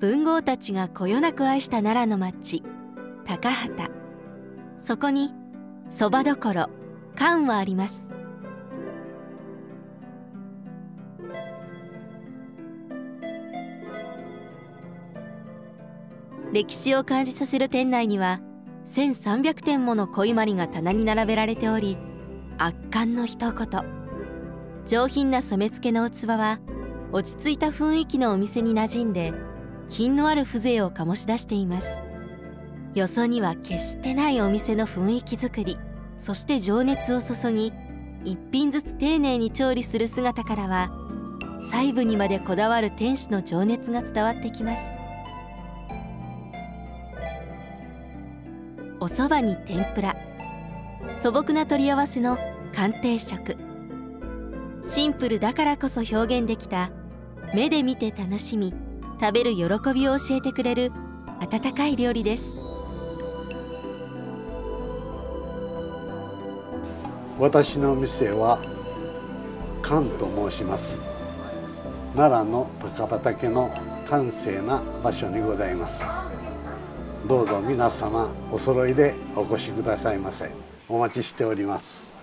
文豪たちがこよなく愛した奈良の町高畑。そこにそばどころ館はあります。歴史を感じさせる店内には1300点もの小いまりが棚に並べられており圧巻の一言。上品な染付の器は落ち着いた雰囲気のお店に馴染んで品のある風情を醸し出しています。よそには決してないお店の雰囲気づくりそして情熱を注ぎ一品ずつ丁寧に調理する姿からは細部にまでこだわる店主の情熱が伝わってきます。お蕎麦に天ぷら素朴な取り合わせの鑑定食。シンプルだからこそ表現できた目で見て楽しみ食べる喜びを教えてくれる温かい料理です。私の店は関と申します。奈良の高畑の閑静な場所にございます。どうぞ皆様お揃いでお越しくださいませ。お待ちしております。